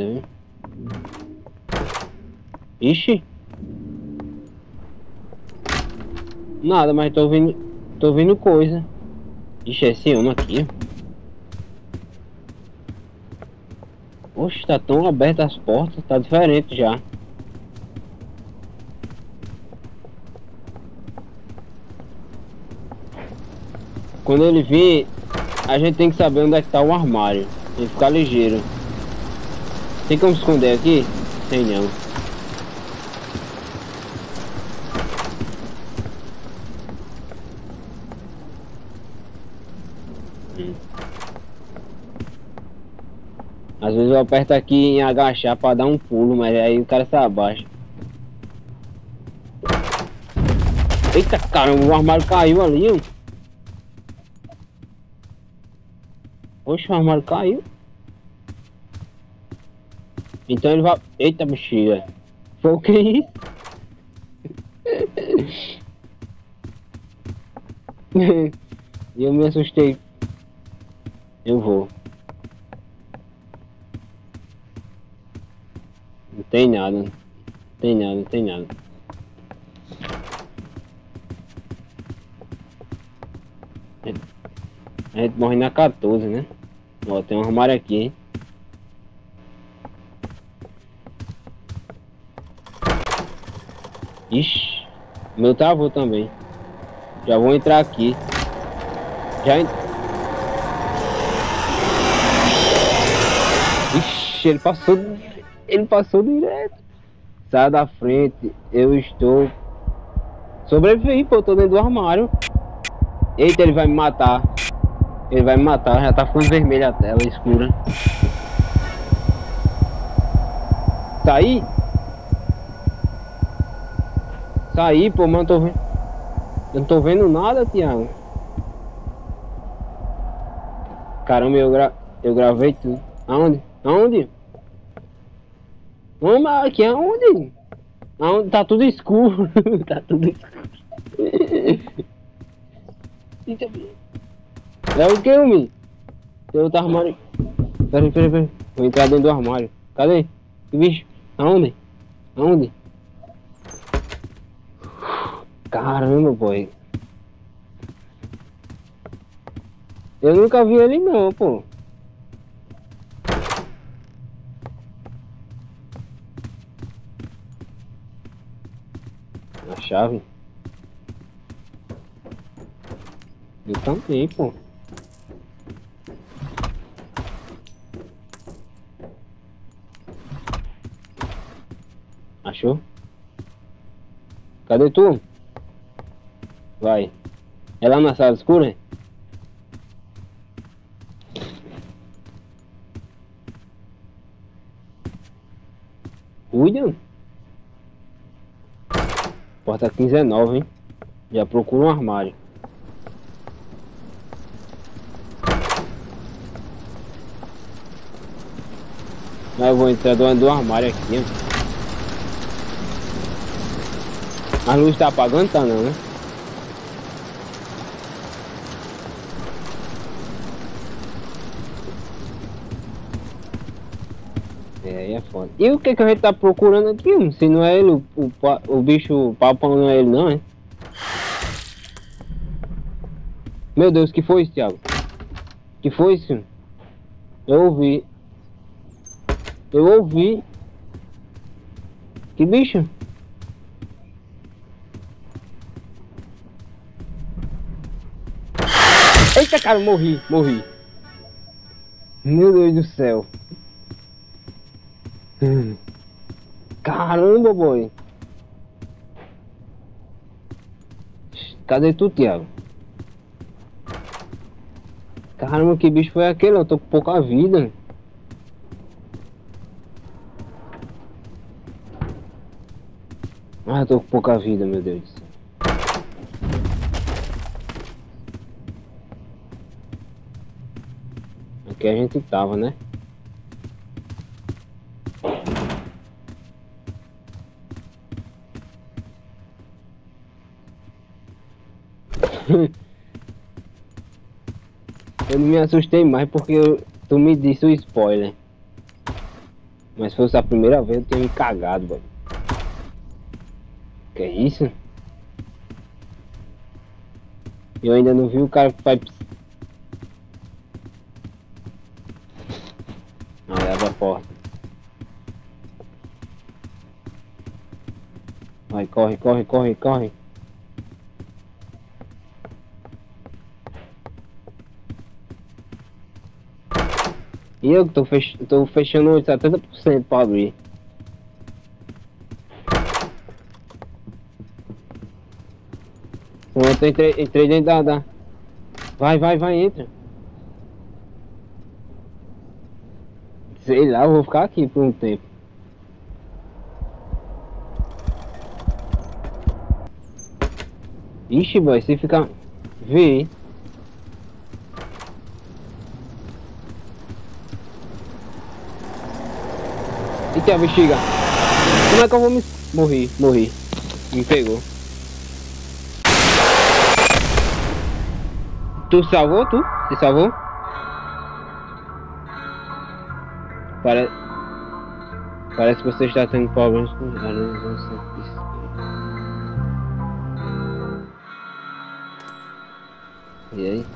coisa, viu? Ixi. Nada, mas tô ouvindo. Tô ouvindo coisa. Ixi, é esse ano aqui. Oxe, tá tão aberto as portas, tá diferente já. Quando ele vir, a gente tem que saber onde é que tá o armário. E ficar ligeiro. Tem como esconder aqui? Tem não. Às vezes eu aperto aqui em agachar pra dar um pulo, mas aí o cara se abaixa. Eita caramba, o armário caiu ali, ó. Poxa, o armário caiu. Então ele vai... Eita bexiga. Foi o que isso? E eu me assustei. Eu vou. Não tem nada. Não tem nada, não tem nada. A gente morre na 14, né? Ó, tem um armário aqui, hein? Ixi, meu travou também. Já vou entrar aqui. Já ent... Ixi, ele passou. Ele passou direto. Sai da frente. Eu estou. Sobrevivi, pô, eu tô dentro do armário. Eita, ele vai me matar. Ele vai me matar, já tá ficando vermelha a tela, escura. Saí? Saí, pô, mas não tô vendo. Eu não tô vendo nada, Tiago. Caramba, eu, gra... eu gravei tudo. Aonde? Aonde? Vamos aqui, aonde? Aonde? Tá tudo escuro. tá tudo escuro. É o que, homem? Tem outro armário. Peraí, peraí, peraí. Vou entrar dentro do armário. Cadê? Que bicho? Aonde? Aonde? Caramba, boy. Eu nunca vi ele não, pô. A chave? Eu também, pô. Achou? Cadê tu? Vai. É lá na sala escura? Cuida. Porta 15 é nova, hein? Já procura um armário. Eu vou entrar do, do armário aqui, ó. A luz tá apagando, tá não, né? E o que que a gente tá procurando aqui? Se não é ele, o, o, o bicho, o papo não é ele não, é? Meu Deus, que foi isso, Thiago? Que foi isso? Eu ouvi. Eu ouvi. Que bicho? Eita, cara, morri, morri. Meu Deus do céu. Caramba, boy. Cadê tu, Thiago? Caramba, que bicho foi aquele? Eu tô com pouca vida. Ah, eu tô com pouca vida, meu Deus do céu. Aqui a gente tava, né? Eu não me assustei mais porque eu, tu me disse o spoiler. Mas se fosse a primeira vez eu tinha me cagado, boy. Que isso? Eu ainda não vi o cara que vai. Não, leva a porta. Vai, corre, corre, corre, corre. E eu que tô, fech tô fechando 70% pra abrir. Pronto, entrei, entrei dentro da, da... Vai, vai, vai, entra. Sei lá, eu vou ficar aqui por um tempo. Ixi, boy, se ficar... Vê. E que a bexiga? Como é que eu vou me... Morri, morri. Me pegou. Tu salvou, tu? Se salvou? Parece... Parece que você está tendo problemas com... E aí?